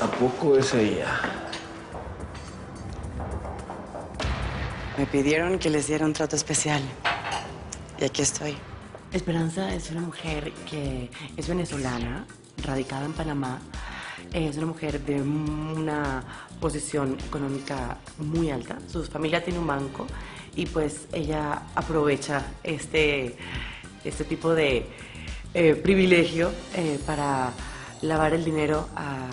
¿A poco es ella? Me pidieron que les diera un trato especial. Y aquí estoy. Esperanza es una mujer que es venezolana, radicada en Panamá. Es una mujer de una posición económica muy alta. Su familia tiene un banco y pues ella aprovecha este, este tipo de eh, privilegio eh, para lavar el dinero a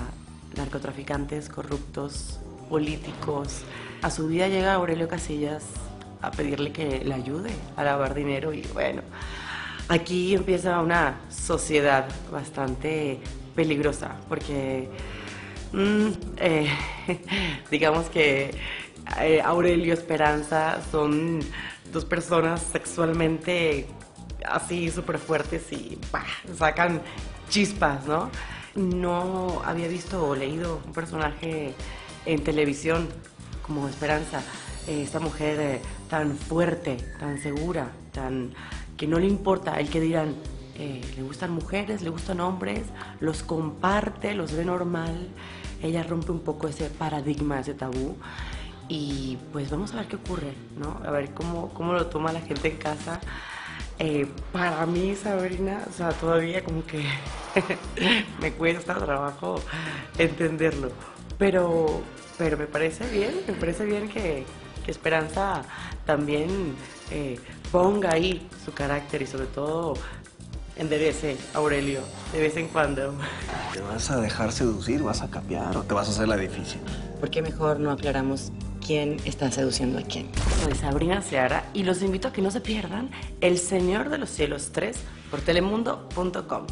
narcotraficantes, corruptos, políticos. A su vida llega Aurelio Casillas a pedirle que le ayude a lavar dinero y bueno, aquí empieza una sociedad bastante peligrosa porque mm, eh, digamos que eh, Aurelio Esperanza son dos personas sexualmente así súper fuertes y sacan chispas, ¿no? No había visto o leído un personaje en televisión como Esperanza, eh, esta mujer eh, tan fuerte, tan segura, tan que no le importa el que dirán, eh, le gustan mujeres, le gustan hombres, los comparte, los ve normal. Ella rompe un poco ese paradigma, ese tabú. Y pues vamos a ver qué ocurre, ¿no? A ver cómo, cómo lo toma la gente en casa. Eh, para mí, Sabrina, o sea, todavía como que me cuesta trabajo entenderlo. Pero, pero me parece bien, me parece bien que, que Esperanza también eh, ponga ahí su carácter y sobre todo enderece a Aurelio de vez en cuando. ¿Te vas a dejar seducir? ¿Vas a cambiar o te vas a hacer la difícil? ¿Por qué mejor no aclaramos quién está seduciendo a quién? Soy Sabrina Seara y los invito a que no se pierdan El Señor de los Cielos 3 por telemundo.com.